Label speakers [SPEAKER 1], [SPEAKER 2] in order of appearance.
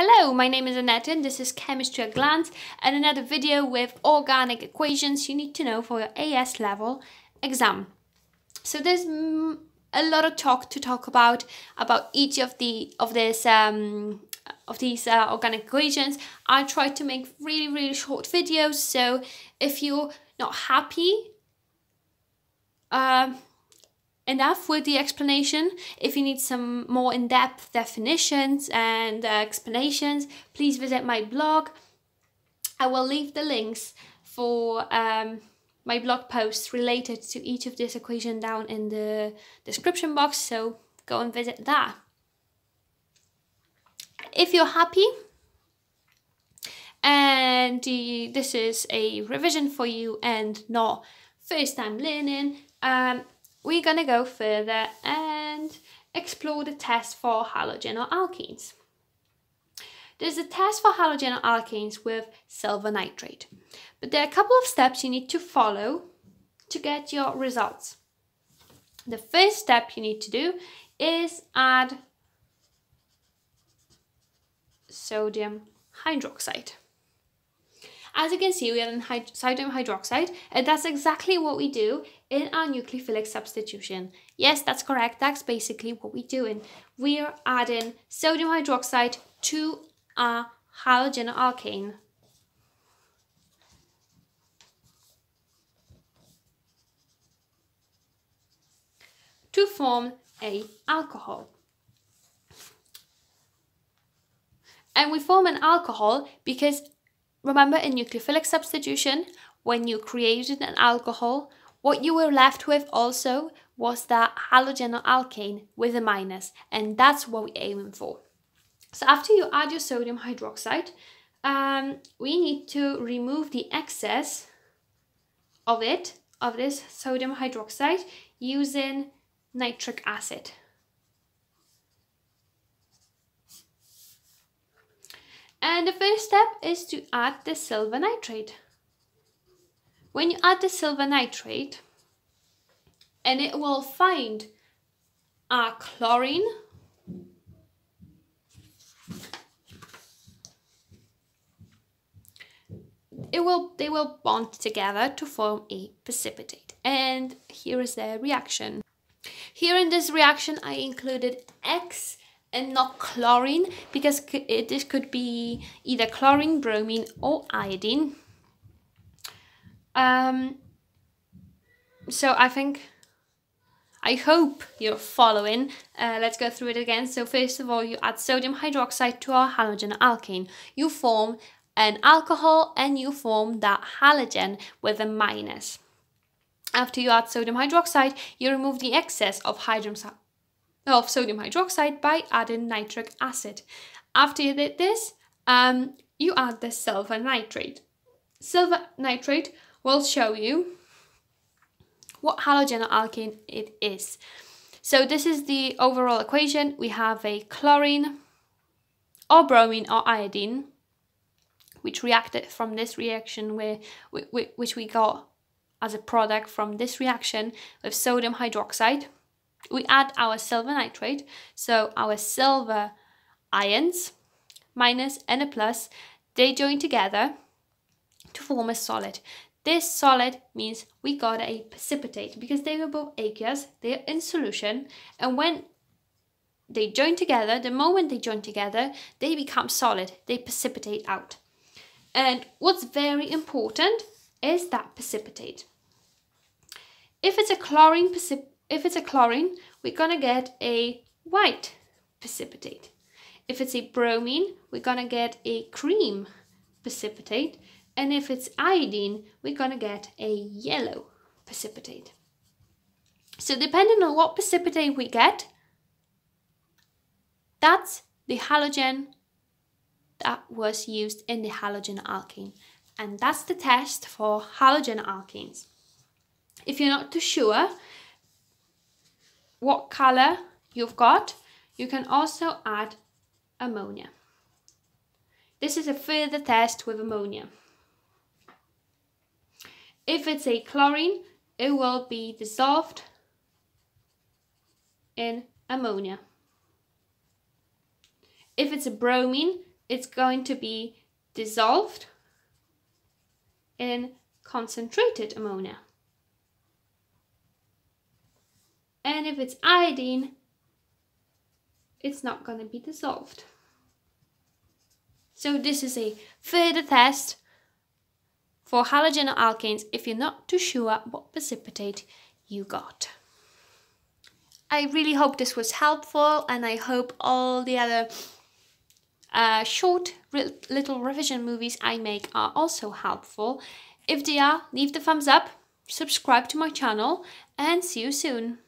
[SPEAKER 1] Hello, my name is Annette and this is Chemistry at Glance and another video with organic equations you need to know for your AS level exam. So there's a lot of talk to talk about about each of the of this um, of these uh, organic equations. I try to make really really short videos so if you're not happy um, enough with the explanation. If you need some more in-depth definitions and uh, explanations, please visit my blog. I will leave the links for um, my blog posts related to each of this equation down in the description box, so go and visit that. If you're happy, and this is a revision for you and not first time learning, um, we're going to go further and explore the test for halogenoalkanes. There's a test for halogenoalkanes with silver nitrate, but there are a couple of steps you need to follow to get your results. The first step you need to do is add sodium hydroxide. As you can see, we are in sodium hydroxide, and that's exactly what we do in our nucleophilic substitution. Yes, that's correct. That's basically what we're doing. We are adding sodium hydroxide to our halogenoalkane. to form a alcohol. And we form an alcohol because Remember in nucleophilic substitution, when you created an alcohol, what you were left with also was that halogenoalkane with a minus, and that's what we're aiming for. So after you add your sodium hydroxide, um, we need to remove the excess of it, of this sodium hydroxide, using nitric acid. And the first step is to add the silver nitrate. When you add the silver nitrate, and it will find a chlorine it will they will bond together to form a precipitate and here is the reaction here in this reaction i included x and not chlorine because this could be either chlorine, bromine or iodine. Um, so I think, I hope you're following. Uh, let's go through it again. So first of all, you add sodium hydroxide to our halogenoalkane. You form an alcohol and you form that halogen with a minus. After you add sodium hydroxide, you remove the excess of hydrogen of sodium hydroxide by adding nitric acid. After you did this, um, you add the silver nitrate. Silver nitrate will show you what halogen it is. So this is the overall equation. We have a chlorine or bromine or iodine, which reacted from this reaction where, which we got as a product from this reaction with sodium hydroxide we add our silver nitrate, so our silver ions minus and a plus, they join together to form a solid. This solid means we got a precipitate because they were both aqueous, they're in solution, and when they join together, the moment they join together, they become solid, they precipitate out. And what's very important is that precipitate. If it's a chlorine precipitate, if it's a chlorine, we're going to get a white precipitate. If it's a bromine, we're going to get a cream precipitate. And if it's iodine, we're going to get a yellow precipitate. So depending on what precipitate we get, that's the halogen that was used in the halogenoalkane. And that's the test for halogenoalkanes. If you're not too sure, what color you've got, you can also add ammonia. This is a further test with ammonia. If it's a chlorine, it will be dissolved in ammonia. If it's a bromine, it's going to be dissolved in concentrated ammonia. And if it's iodine, it's not going to be dissolved. So this is a further test for halogenoalkanes if you're not too sure what precipitate you got. I really hope this was helpful and I hope all the other uh, short little revision movies I make are also helpful. If they are, leave the thumbs up, subscribe to my channel and see you soon.